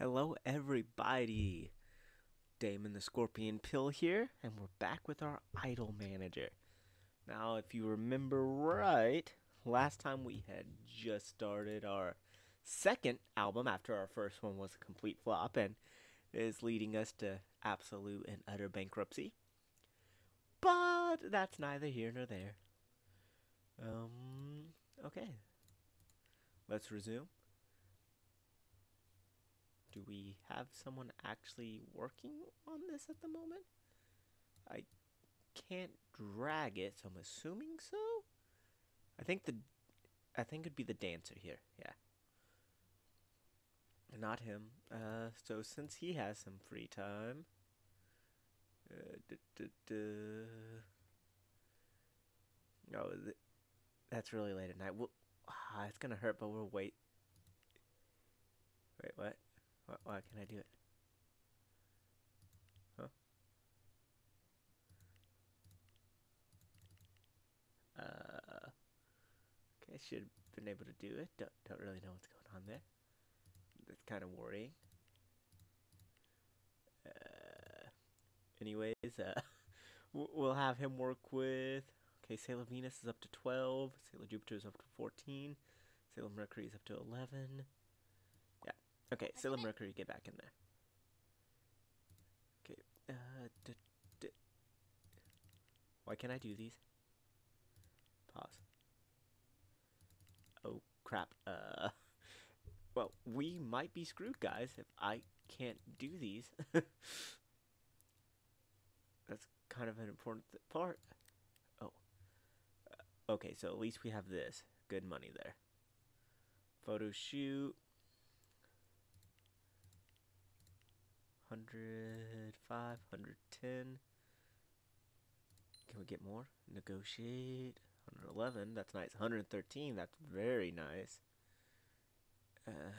Hello, everybody. Damon the Scorpion Pill here, and we're back with our Idol Manager. Now, if you remember right, last time we had just started our second album after our first one was a complete flop and is leading us to absolute and utter bankruptcy. But that's neither here nor there. Um, okay. Let's resume. Do we have someone actually working on this at the moment? I can't drag it, so I'm assuming so. I think the I think it'd be the dancer here. Yeah. Not him. Uh, so since he has some free time, uh, duh, duh. Oh, th- that's really late at night. We'll, ah, it's gonna hurt, but we'll wait. Wait, what? Why, why can't I do it? Huh? Uh, okay, I should have been able to do it. Don't, don't really know what's going on there. That's kind of worrying. Uh, anyways, uh, we'll have him work with. Okay, Sailor Venus is up to 12. Sailor Jupiter is up to 14. Sailor Mercury is up to 11. Okay, Sailor Mercury, get back in there. Okay. Uh, d- d- Why can't I do these? Pause. Oh, crap. Uh. Well, we might be screwed, guys, if I can't do these. That's kind of an important part. Oh. Uh, okay, so at least we have this. Good money there. Photo shoot. 105, 110. Can we get more? Negotiate. 111. That's nice. 113. That's very nice. Uh,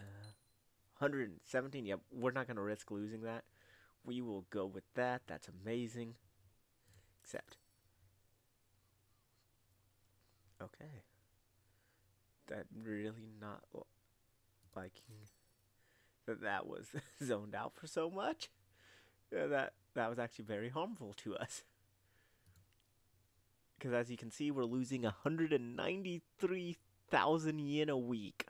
117. Yep, we're not going to risk losing that. We will go with that. That's amazing. Except. Okay. That really not liking that was zoned out for so much that that was actually very harmful to us. Because as you can see, we're losing 193,000 yen a week.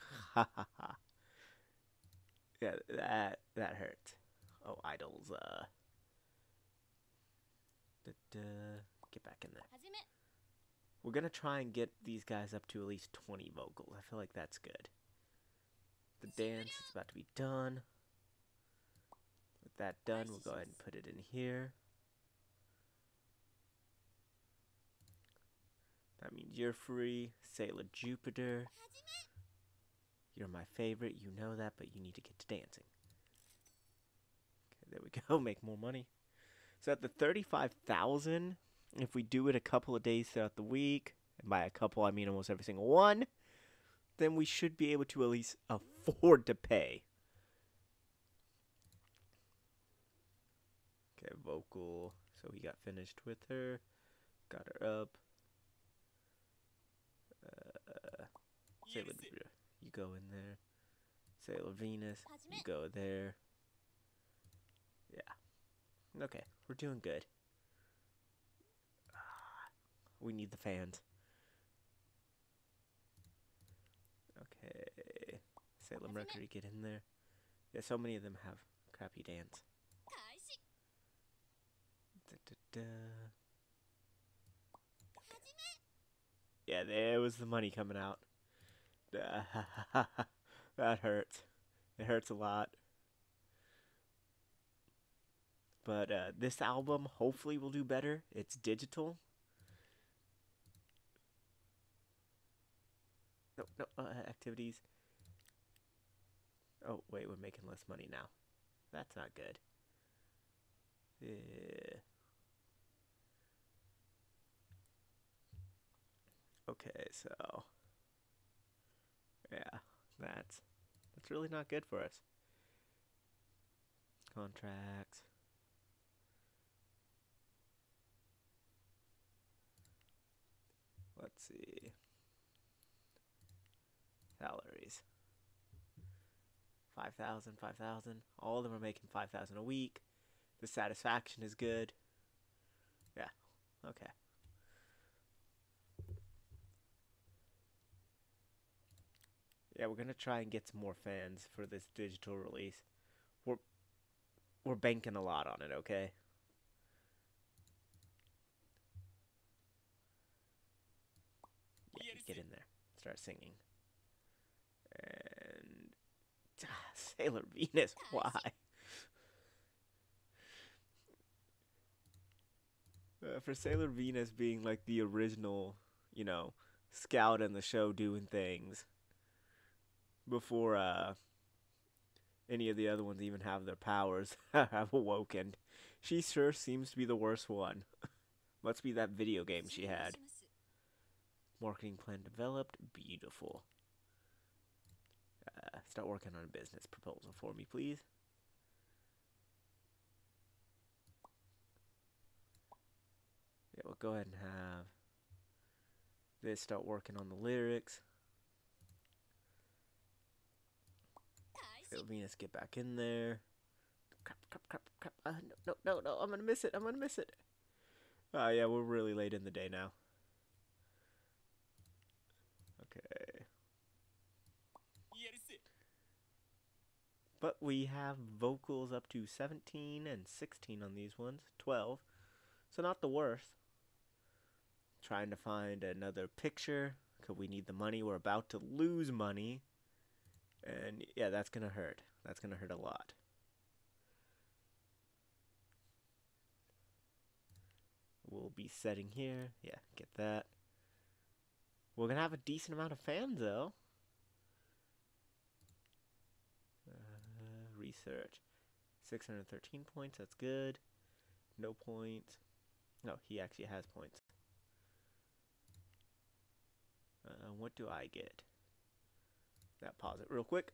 Yeah, that that hurts. Oh, idols. Uh. Da -da. Get back in there. We're gonna try and get these guys up to at least 20 vocals. I feel like that's good. The dance is about to be done. With that done, we'll go ahead and put it in here. That means you're free. Sailor Jupiter. You're my favorite. You know that, but you need to get to dancing. Okay, there we go. Make more money. So at the 35,000, if we do it a couple of days throughout the week, and by a couple I mean almost every single one, then we should be able to at least afford to pay. Okay, vocal. So we got finished with her. Got her up. Uh, Sailor you go in there. Sailor Venus, you go there. Yeah. Okay, we're doing good. Ah, We need the fans. Let Mercury get in there. Yeah, so many of them have crappy dance. Da, da, da. Yeah, there was the money coming out. that hurts. It hurts a lot. But uh, this album hopefully will do better. It's digital. No, no, uh, activities. Oh, wait, we're making less money now. That's not good. Yeah. Okay, so yeah, that's that's really not good for us. Contracts. Let's see. Salaries. 5,000, 5,000. All of them are making 5,000 a week. The satisfaction is good. Yeah, okay. Yeah, we're gonna try and get some more fans for this digital release. We're we're banking a lot on it, okay? Yeah, get in there. Start singing. And Sailor Venus, why? Uh, for Sailor Venus being like the original, you know, scout in the show doing things before uh any of the other ones even have their powers have awoken. She sure seems to be the worst one. Must be that video game she had. Marketing plan developed. Beautiful. Uh, start working on a business proposal for me, please. Yeah, we'll go ahead and have this start working on the lyrics. Venus get back in there. Crap, crap, crap, crap. Uh, no, no, no, no, I'm gonna miss it. I'm gonna miss it. Oh, uh, yeah, we're really late in the day now. Okay. But we have vocals up to 17 and 16 on these ones. 12. So not the worst. Trying to find another picture. Because we need the money. We're about to lose money. And yeah, that's going to hurt. That's going to hurt a lot. We'll be setting here. Yeah, get that. We're going to have a decent amount of fans, though. Research. 613 points, that's good. No points. No, he actually has points. Uh, what do I get? That pause it real quick.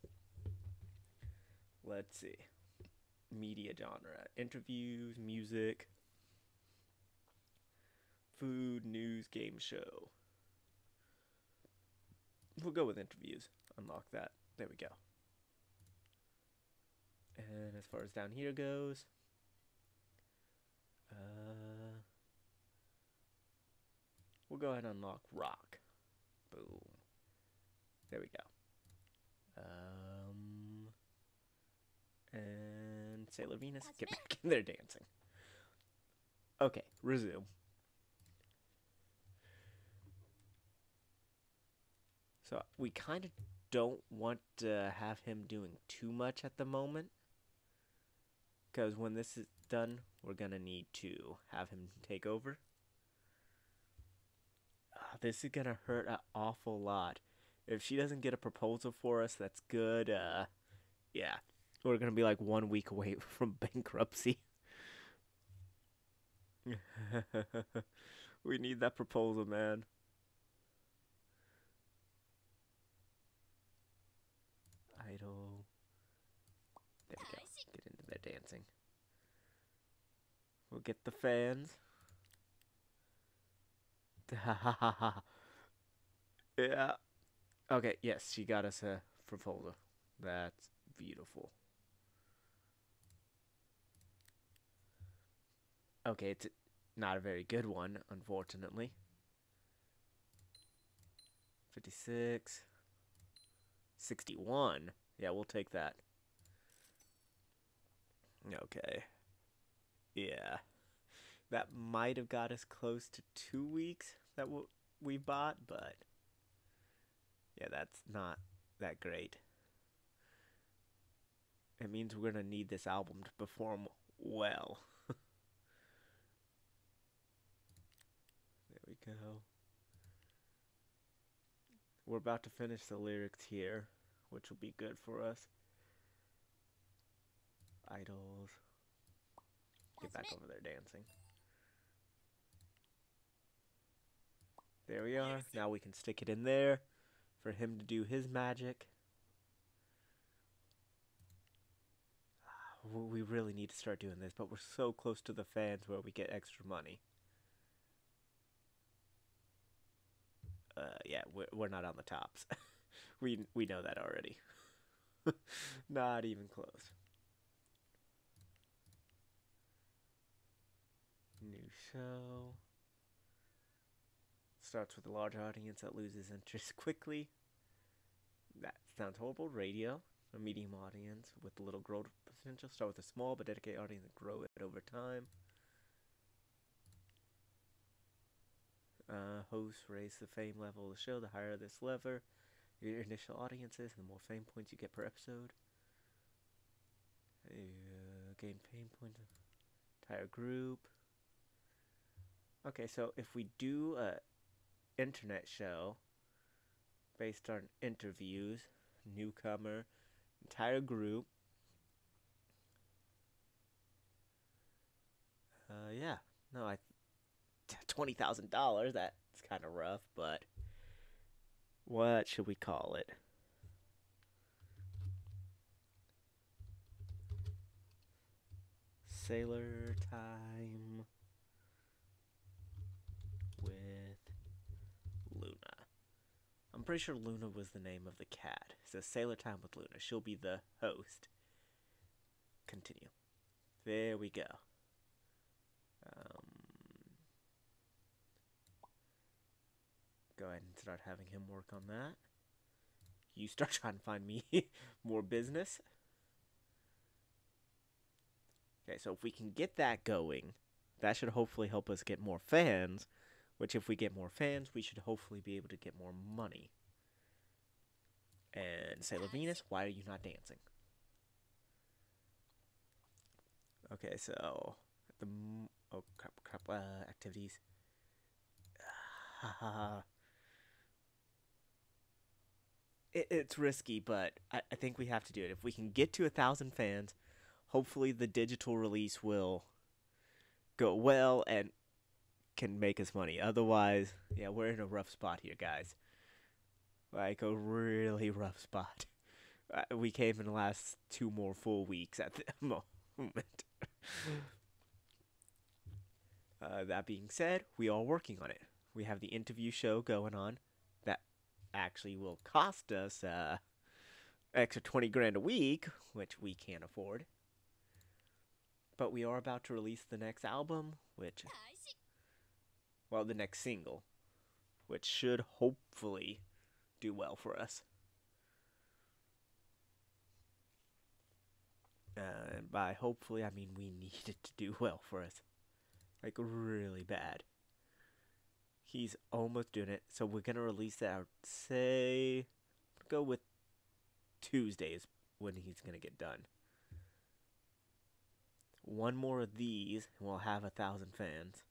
Let's see. Media genre. Interviews, music, food, news, game show. We'll go with interviews. Unlock that. There we go. As far as down here goes, uh, we'll go ahead and unlock rock. Boom. There we go. Um, and Sailor Venus, get back in there dancing. Okay, resume. So we kind of don't want to have him doing too much at the moment. Because when this is done, we're going to need to have him take over. Uh, this is going to hurt an awful lot. If she doesn't get a proposal for us, that's good. Uh, yeah, we're going to be like one week away from bankruptcy. we need that proposal, man. Idol. There we go. Get into their dancing. We'll get the fans. yeah. Okay, yes, she got us a proposal. That's beautiful. Okay, it's not a very good one, unfortunately. 56. 61. Yeah, we'll take that. Okay. Yeah. That might have got us close to two weeks that we bought, but yeah, that's not that great. It means we're going to need this album to perform well. there we go. We're about to finish the lyrics here, which will be good for us. Idols. Get back over there dancing. There we are. Now we can stick it in there for him to do his magic. We really need to start doing this, but we're so close to the fans where we get extra money. Uh, yeah, we're, we're not on the tops. we we know that already. Not even close. New show. Starts with a large audience that loses interest quickly. That sounds horrible. Radio. A medium audience with a little growth potential. Start with a small but dedicated audience and grow it over time. Uh, hosts raise the fame level of the show. The higher this lever, your initial audiences, and the more fame points you get per episode. Uh, gain fame points. Entire group. Okay, so if we do a internet show based on interviews, newcomer, entire group. Uh, yeah, no, I twenty thousand dollars. That's kind of rough, but what should we call it? Sailor time with Luna. I'm pretty sure Luna was the name of the cat. Says Sailor Time with Luna. She'll be the host. Continue. There we go. Um, go ahead and start having him work on that. You start trying to find me more business. Okay, so if we can get that going, that should hopefully help us get more fans, which if we get more fans, we should hopefully be able to get more money. And Sailor Venus, why are you not dancing? Okay, so the oh crap crap uh, activities. it, it's risky, but I, I think we have to do it. If we can get to a thousand fans, hopefully the digital release will go well and can make us money. Otherwise, yeah, we're in a rough spot here, guys. Like a really rough spot. Uh, we came in the last two more full weeks at the moment. uh, that being said, we are working on it. We have the interview show going on that actually will cost us uh, extra 20 grand a week, which we can't afford. But we are about to release the next album, which. Well, the next single, which should hopefully do well for us. Uh, and by hopefully, I mean we need it to do well for us. Like, really bad. He's almost doing it, so we're going to release that, out, say, go with Tuesdays when he's going to get done. One more of these, and we'll have a thousand fans.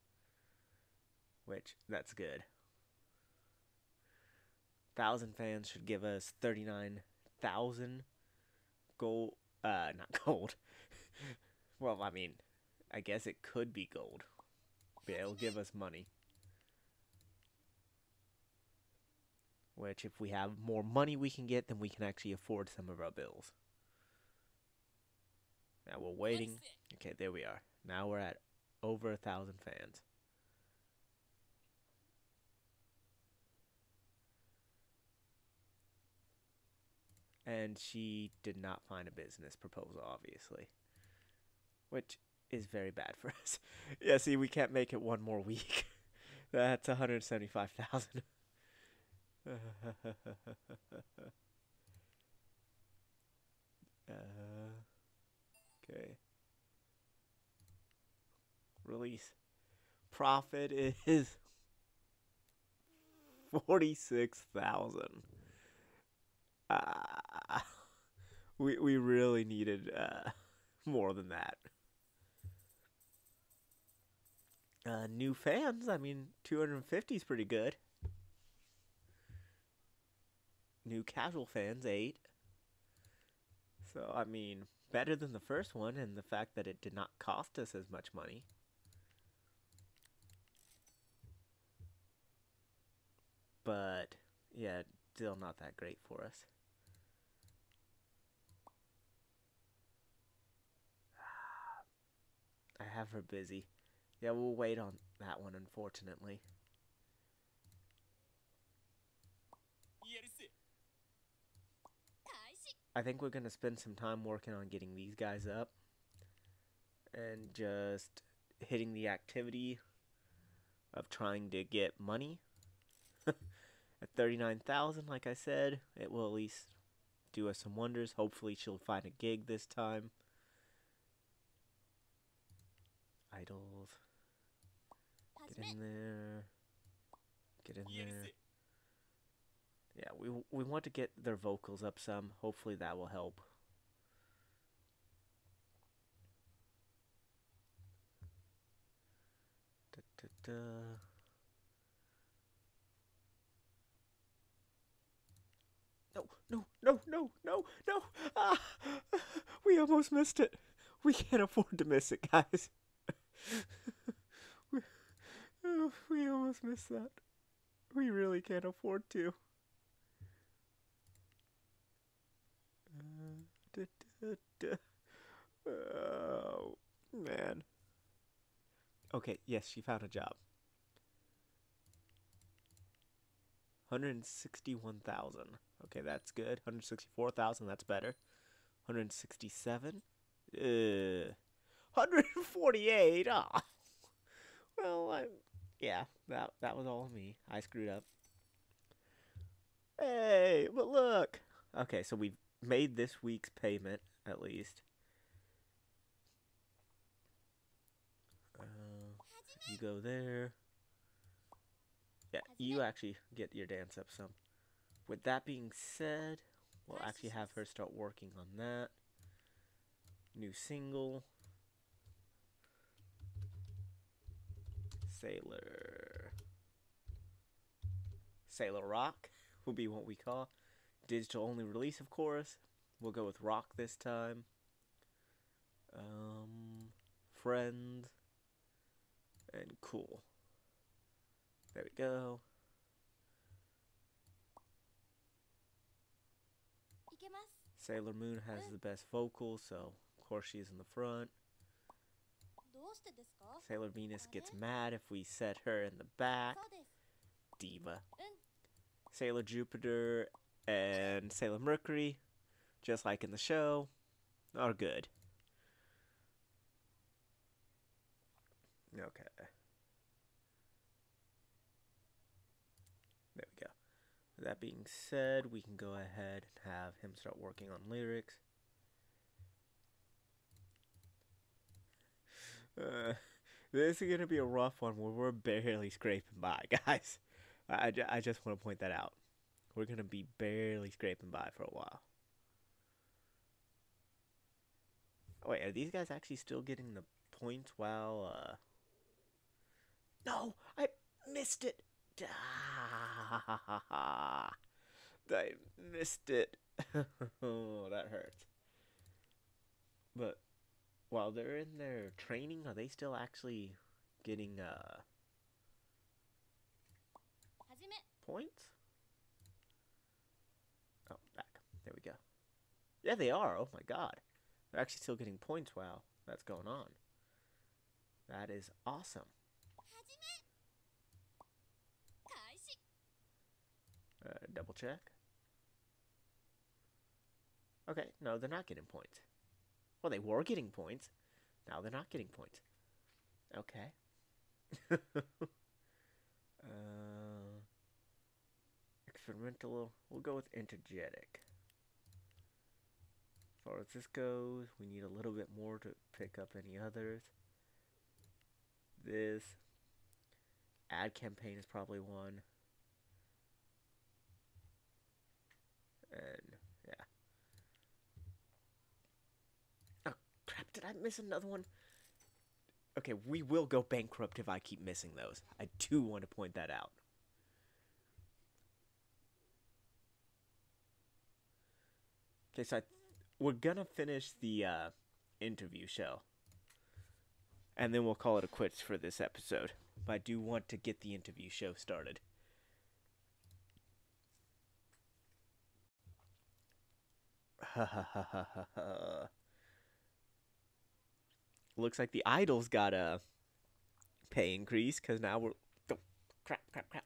Which, that's good. Thousand fans should give us 39,000 gold. Uh, not gold. well, I mean, I guess it could be gold. But it'll give us money. Which, if we have more money we can get, then we can actually afford some of our bills. Now we're waiting. Okay, there we are. Now we're at over a thousand fans. And she did not find a business proposal, obviously. Which is very bad for us. yeah, see, we can't make it one more week. That's 175,000. uh, Okay. Release. Profit is forty-six thousand. We we really needed uh, more than that. Uh, new fans. I mean, two hundred and fifty is pretty good. New casual fans, eight. So I mean, better than the first one, and the fact that it did not cost us as much money. But, yeah, still not that great for us. I have her busy. Yeah, we'll wait on that one, unfortunately. I think we're gonna spend some time working on getting these guys up and just hitting the activity of trying to get money. At 39,000, like I said, it will at least do us some wonders. Hopefully, she'll find a gig this time. Idols. Get in there. Get in there. Yeah, we we want to get their vocals up some. Hopefully that will help. Da, da, da. No, no, no, no, no, no! Ah, we almost missed it. We can't afford to miss it, guys. we, oh, we almost missed that. We really can't afford to. Uh. Oh, man. Okay, yes, she found a job. 161,000. Okay, that's good. 164,000, that's better. 167. Uh, 148. Ah. Well, I yeah, that that was all me. I screwed up. Hey, but look. Okay, so we've made this week's payment at least. Uh, you go there. Yeah, you actually get your dance up some. With that being said, we'll actually have her start working on that. New single. Sailor. Sailor Rock will be what we call. Digital only release, of course. We'll go with Rock this time. Um, Friends. And Cool. There we go. Sailor Moon has the best vocals, so of course she's in the front. Sailor Venus gets mad if we set her in the back. Diva. Sailor Jupiter and Sailor Mercury, just like in the show, are good. Okay. There we go. That being said, we can go ahead and have him start working on lyrics. Uh, this is going to be a rough one where we're barely scraping by, guys. I, I, just want to point that out. We're going to be barely scraping by for a while. Oh, wait, are these guys actually still getting the points while, uh... No! I missed it! I missed it. oh, that hurts. But while they're in their training, are they still actually getting uh points? Oh, back. There we go. Yeah, they are. Oh my god. They're actually still getting points while that's going on. That is awesome. Uh, double check. Okay, no, they're not getting points. Well, they were getting points. Now they're not getting points. Okay. uh, experimental. We'll go with energetic. As far as this goes, we need a little bit more to pick up any others. This ad campaign is probably one. And yeah. Oh crap, did I miss another one? Okay, we will go bankrupt if I keep missing those. I do want to point that out. Okay, so I, we're gonna finish the uh, interview show. And then we'll call it a quits for this episode. But I do want to get the interview show started. Looks like the idols got a pay increase because now we're oh, crap, crap, crap.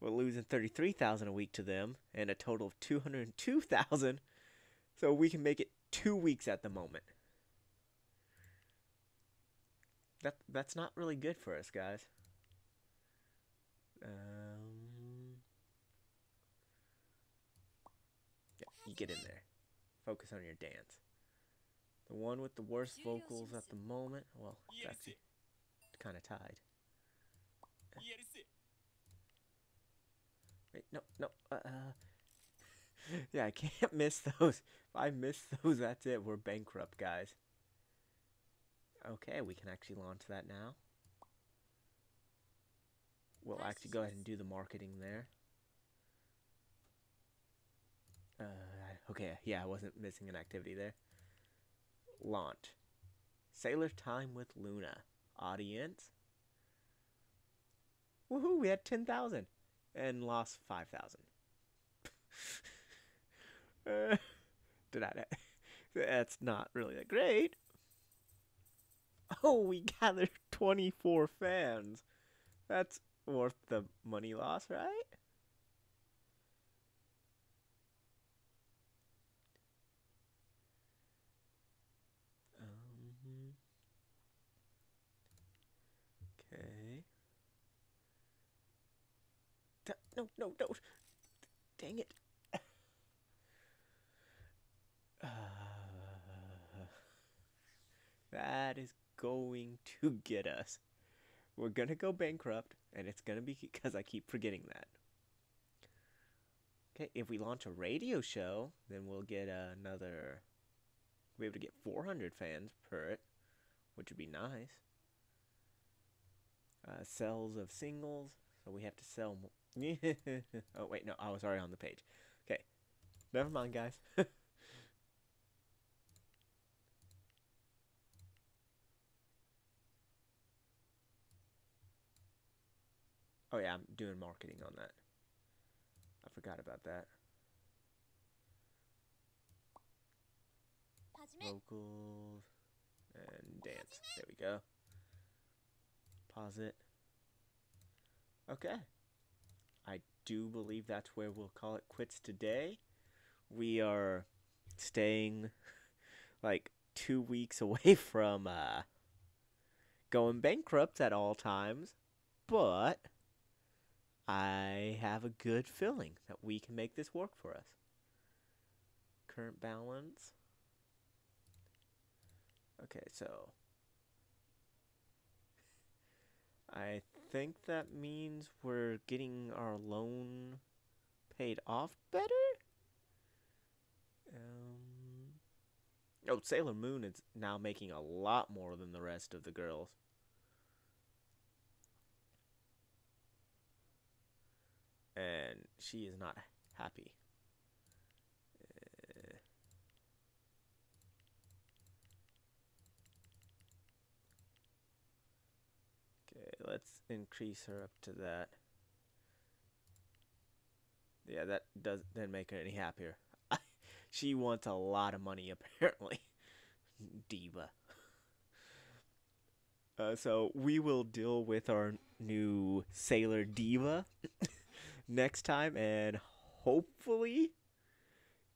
we're losing 33,000 a week to them and a total of 202,000. So we can make it 2 weeks at the moment. That that's not really good for us, guys. Um Yeah, you get in there. Focus on your dance. The one with the worst vocals at the moment, well, that's kind of tied. Wait, no, no, uh, uh, yeah, I can't miss those. If I miss those, that's it. We're bankrupt, guys. Okay, we can actually launch that now. We'll actually go ahead and do the marketing there. Uh, okay, yeah, I wasn't missing an activity there. Launch. Sailor Time with Luna. Audience. Woohoo, we had 10,000 and lost 5,000. uh, did I? That's not really that great. Oh, we gathered 24 fans. That's worth the money loss, right? Um, okay. No, no, no. Dang it. Uh, that is going to get us. We're going to go bankrupt, and it's going to be because I keep forgetting that. Okay, if we launch a radio show, then we'll get another. We'll be able to get 400 fans per it, which would be nice. Uh, sales of singles, so we have to sell more. oh, wait, no, I was already on the page. Okay, never mind, guys. Oh yeah, I'm doing marketing on that. I forgot about that. Vocals and dance. There we go. Pause it. Okay. I do believe that's where we'll call it quits today. We are staying like two weeks away from uh, going bankrupt at all times, but I have a good feeling that we can make this work for us. Current balance. Okay, so I think that means we're getting our loan paid off better? Um, oh, Sailor Moon is now making a lot more than the rest of the girls. and she is not happy. Uh, okay, let's increase her up to that. Yeah, that does didn't make her any happier. she wants a lot of money apparently. Diva. Uh, so we will deal with our new Sailor Diva next time and hopefully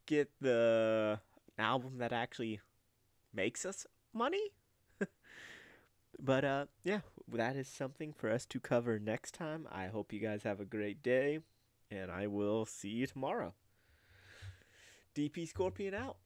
get the album that actually makes us money. but uh yeah, that is something for us to cover next time. I hope you guys have a great day and I will see you tomorrow. DP Scorpion out.